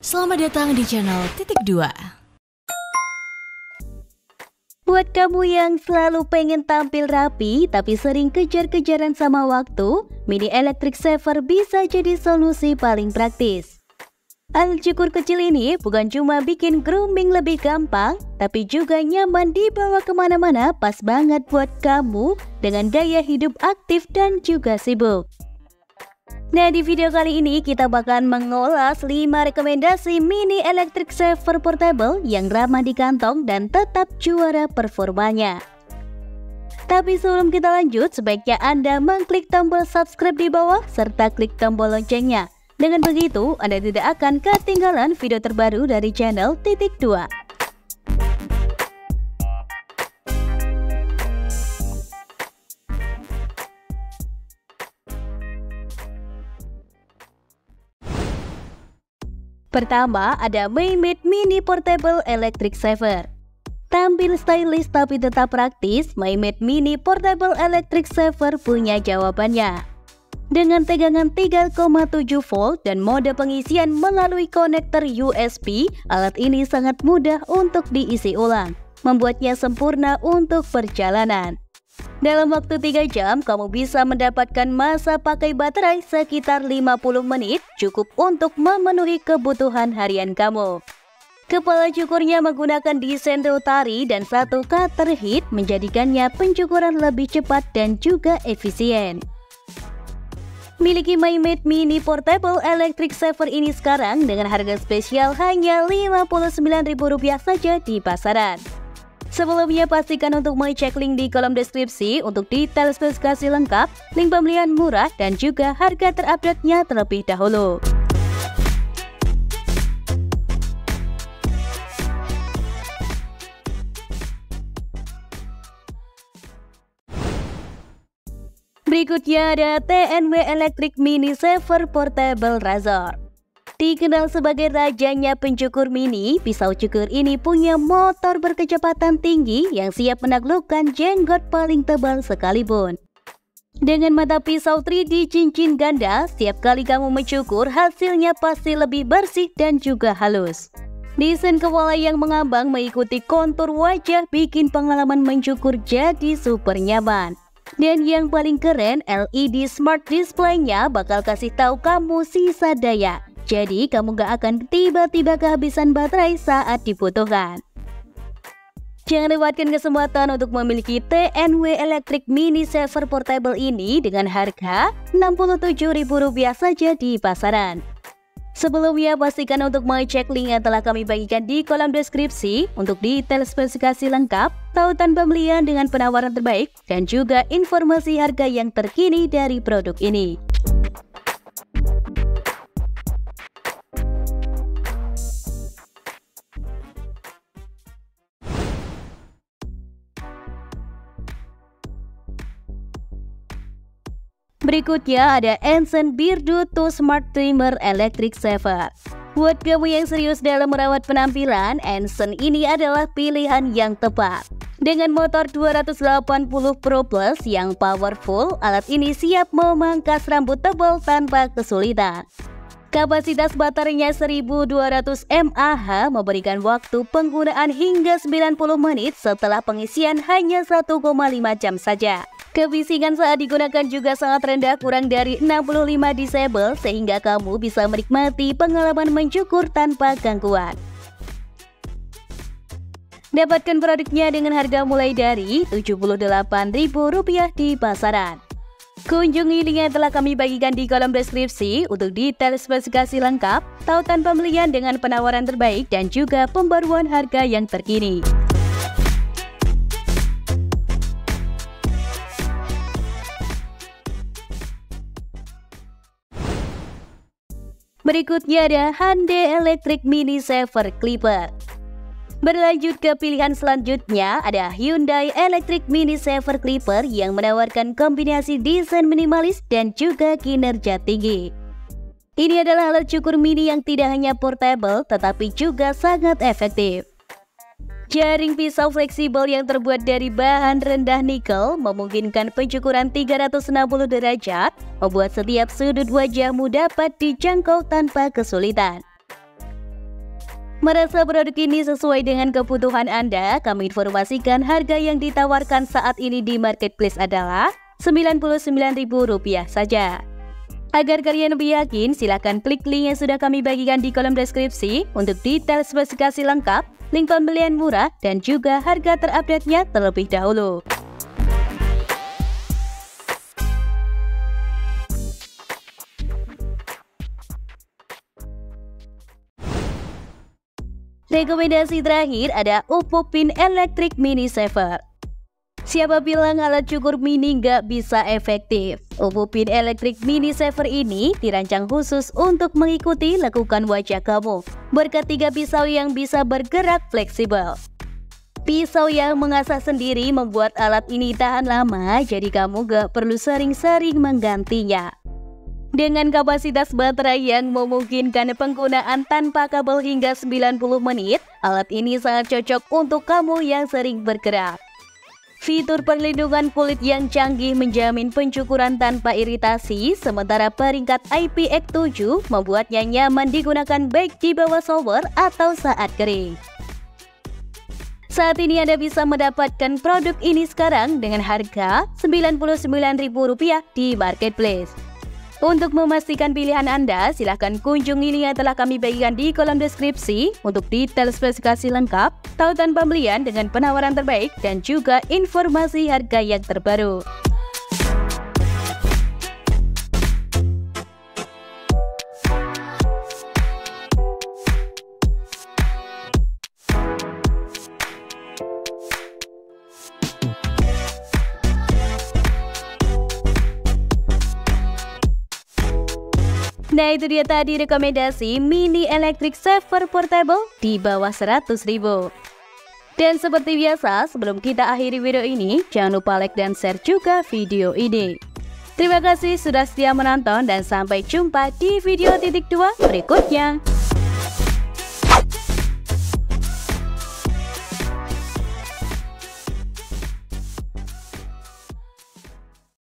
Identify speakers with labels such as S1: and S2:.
S1: Selamat datang di channel Titik Dua.
S2: Buat kamu yang selalu pengen tampil rapi tapi sering kejar-kejaran sama waktu, Mini Electric Saver bisa jadi solusi paling praktis. Alat cukur kecil ini bukan cuma bikin grooming lebih gampang, tapi juga nyaman dibawa ke mana-mana pas banget buat kamu dengan gaya hidup aktif dan juga sibuk. Nah di video kali ini kita bakal mengulas 5 rekomendasi mini electric saver portable yang ramah di kantong dan tetap juara performanya. Tapi sebelum kita lanjut, sebaiknya Anda mengklik tombol subscribe di bawah serta klik tombol loncengnya. Dengan begitu, Anda tidak akan ketinggalan video terbaru dari channel Titik 2. Pertama, ada Maymade Mini Portable Electric Saver. Tampil stylish tapi tetap praktis, Maymade Mini Portable Electric Saver punya jawabannya. Dengan tegangan 3,7 volt dan mode pengisian melalui konektor USB, alat ini sangat mudah untuk diisi ulang, membuatnya sempurna untuk perjalanan. Dalam waktu 3 jam, kamu bisa mendapatkan masa pakai baterai sekitar 50 menit cukup untuk memenuhi kebutuhan harian kamu. Kepala cukurnya menggunakan desain rotari dan satu cutter heat menjadikannya pencukuran lebih cepat dan juga efisien. Miliki MyMate Mini Portable Electric Saver ini sekarang dengan harga spesial hanya Rp59.000 saja di pasaran. Sebelumnya pastikan untuk mengecek link di kolom deskripsi untuk detail spesifikasi lengkap, link pembelian murah, dan juga harga terupdate-nya terlebih dahulu. Berikutnya ada TNW Electric Mini Saver Portable Razor. Dikenal sebagai rajanya pencukur mini, pisau cukur ini punya motor berkecepatan tinggi yang siap menaklukkan jenggot paling tebal sekalipun. Dengan mata pisau 3D cincin ganda, setiap kali kamu mencukur, hasilnya pasti lebih bersih dan juga halus. Desain kepala yang mengambang mengikuti kontur wajah bikin pengalaman mencukur jadi super nyaman. Dan yang paling keren, LED Smart Display-nya bakal kasih tahu kamu sisa daya. Jadi kamu gak akan tiba-tiba kehabisan baterai saat dibutuhkan. Jangan lewatkan kesempatan untuk memiliki TNW Electric Mini Saver Portable ini dengan harga Rp67.000 saja di pasaran. Sebelumnya, pastikan untuk mengecek link yang telah kami bagikan di kolom deskripsi untuk detail spesifikasi lengkap, tautan pembelian dengan penawaran terbaik, dan juga informasi harga yang terkini dari produk ini. Berikutnya ada Beardo 2 Smart Trimmer Electric Saver. Buat kamu yang serius dalam merawat penampilan, Ensen ini adalah pilihan yang tepat. Dengan motor 280 Pro Plus yang powerful, alat ini siap memangkas rambut tebal tanpa kesulitan. Kapasitas baterainya 1200 mAh memberikan waktu penggunaan hingga 90 menit setelah pengisian hanya 1,5 jam saja. Kebisingan saat digunakan juga sangat rendah kurang dari 65 disable sehingga kamu bisa menikmati pengalaman mencukur tanpa gangguan. Dapatkan produknya dengan harga mulai dari Rp78.000 di pasaran. Kunjungi link yang telah kami bagikan di kolom deskripsi untuk detail spesifikasi lengkap, tautan pembelian dengan penawaran terbaik, dan juga pembaruan harga yang terkini. Berikutnya ada Hyundai Electric Mini Saver Clipper. Berlanjut ke pilihan selanjutnya ada Hyundai Electric Mini Saver Clipper yang menawarkan kombinasi desain minimalis dan juga kinerja tinggi. Ini adalah alat cukur mini yang tidak hanya portable tetapi juga sangat efektif. Jaring pisau fleksibel yang terbuat dari bahan rendah nikel memungkinkan pencukuran 360 derajat, membuat setiap sudut wajahmu dapat dijangkau tanpa kesulitan. Merasa produk ini sesuai dengan kebutuhan Anda, kami informasikan harga yang ditawarkan saat ini di marketplace adalah Rp99.000 saja. Agar kalian lebih yakin, silahkan klik link yang sudah kami bagikan di kolom deskripsi untuk detail spesifikasi lengkap, link pembelian murah, dan juga harga terupdate-nya terlebih dahulu. Rekomendasi terakhir ada Oppo Pin Electric Mini Saver. Siapa bilang alat cukur mini nggak bisa efektif? Oppo Pin Electric Mini Saver ini dirancang khusus untuk mengikuti lekukan wajah kamu berkat tiga pisau yang bisa bergerak fleksibel. Pisau yang mengasah sendiri membuat alat ini tahan lama, jadi kamu gak perlu sering-sering menggantinya. Dengan kapasitas baterai yang memungkinkan penggunaan tanpa kabel hingga 90 menit, alat ini sangat cocok untuk kamu yang sering bergerak. Fitur perlindungan kulit yang canggih menjamin pencukuran tanpa iritasi, sementara peringkat IPX7 membuatnya nyaman digunakan baik di bawah shower atau saat kering. Saat ini Anda bisa mendapatkan produk ini sekarang dengan harga Rp99.000 di marketplace. Untuk memastikan pilihan Anda, silahkan kunjungi link yang telah kami bagikan di kolom deskripsi untuk detail spesifikasi lengkap, tautan pembelian dengan penawaran terbaik, dan juga informasi harga yang terbaru. Nah itu dia tadi rekomendasi mini electric saver portable di bawah 100 ribu. Dan seperti biasa, sebelum kita akhiri video ini, jangan lupa like dan share juga video ini. Terima kasih sudah setia menonton dan sampai jumpa di video titik dua berikutnya.